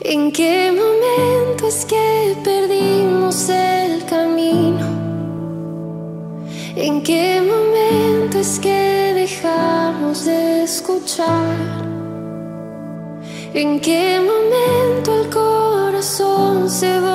¿En qué momento es que perdimos el camino? ¿En qué momento es que dejamos de escuchar? ¿En qué momento el corazón se volvió